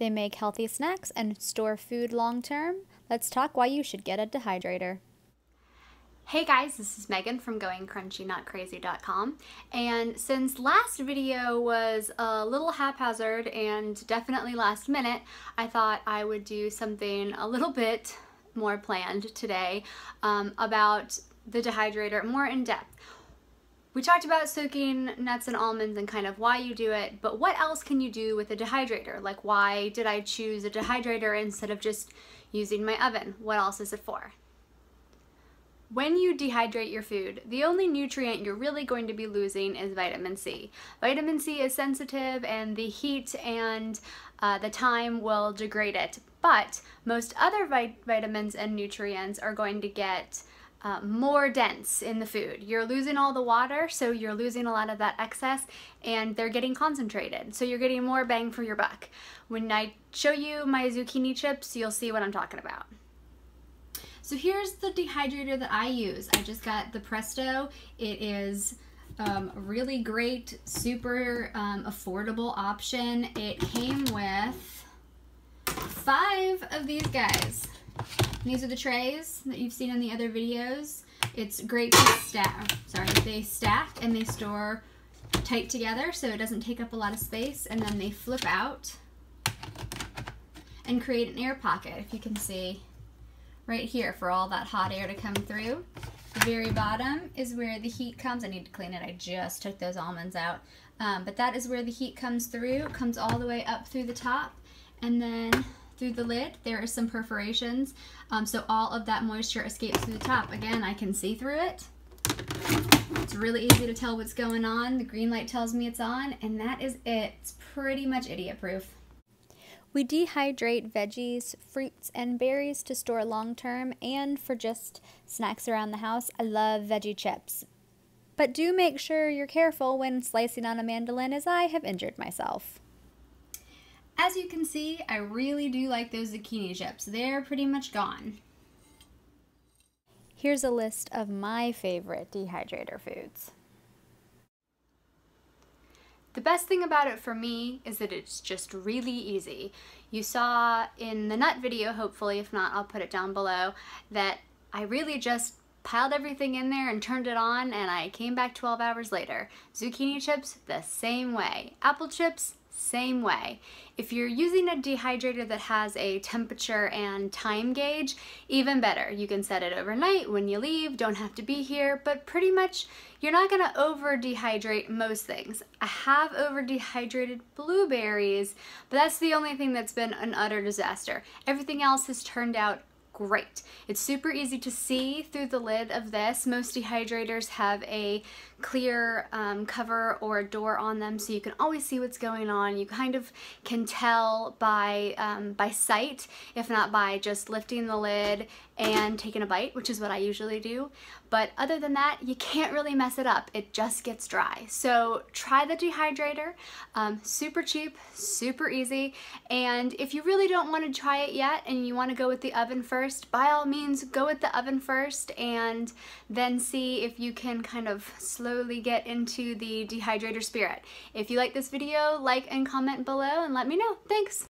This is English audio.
They make healthy snacks and store food long term. Let's talk why you should get a dehydrator. Hey guys, this is Megan from GoingCrunchyNotCrazy.com and since last video was a little haphazard and definitely last minute, I thought I would do something a little bit more planned today um, about the dehydrator more in depth. We talked about soaking nuts and almonds and kind of why you do it, but what else can you do with a dehydrator? Like why did I choose a dehydrator instead of just using my oven? What else is it for? When you dehydrate your food, the only nutrient you're really going to be losing is vitamin C. Vitamin C is sensitive and the heat and uh, the time will degrade it, but most other vit vitamins and nutrients are going to get uh, more dense in the food. You're losing all the water, so you're losing a lot of that excess and they're getting concentrated. So you're getting more bang for your buck. When I show you my zucchini chips, you'll see what I'm talking about. So here's the dehydrator that I use. I just got the Presto. It is um, a really great, super um, affordable option. It came with five of these guys. These are the trays that you've seen in the other videos. It's great to stack. Sorry, they stack and they store tight together so it doesn't take up a lot of space and then they flip out and create an air pocket if you can see right here for all that hot air to come through. The very bottom is where the heat comes. I need to clean it. I just took those almonds out. Um, but that is where the heat comes through. Comes all the way up through the top and then through the lid there are some perforations um, so all of that moisture escapes through the top. Again, I can see through it. It's really easy to tell what's going on. The green light tells me it's on and that is it. It's pretty much idiot proof. We dehydrate veggies, fruits, and berries to store long term and for just snacks around the house. I love veggie chips. But do make sure you're careful when slicing on a mandolin as I have injured myself. As you can see, I really do like those zucchini chips. They're pretty much gone. Here's a list of my favorite dehydrator foods. The best thing about it for me is that it's just really easy. You saw in the nut video, hopefully, if not, I'll put it down below, that I really just piled everything in there and turned it on and I came back 12 hours later. Zucchini chips, the same way. Apple chips, same way. If you're using a dehydrator that has a temperature and time gauge, even better. You can set it overnight when you leave, don't have to be here, but pretty much you're not gonna over dehydrate most things. I have over dehydrated blueberries, but that's the only thing that's been an utter disaster. Everything else has turned out great. It's super easy to see through the lid of this. Most dehydrators have a clear um, cover or a door on them so you can always see what's going on. You kind of can tell by, um, by sight, if not by just lifting the lid and taking a bite, which is what I usually do. But other than that, you can't really mess it up. It just gets dry. So try the dehydrator. Um, super cheap, super easy. And if you really don't want to try it yet and you want to go with the oven first, by all means, go with the oven first and then see if you can kind of slowly get into the dehydrator spirit. If you like this video, like and comment below and let me know. Thanks!